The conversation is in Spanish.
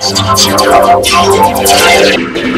al canal!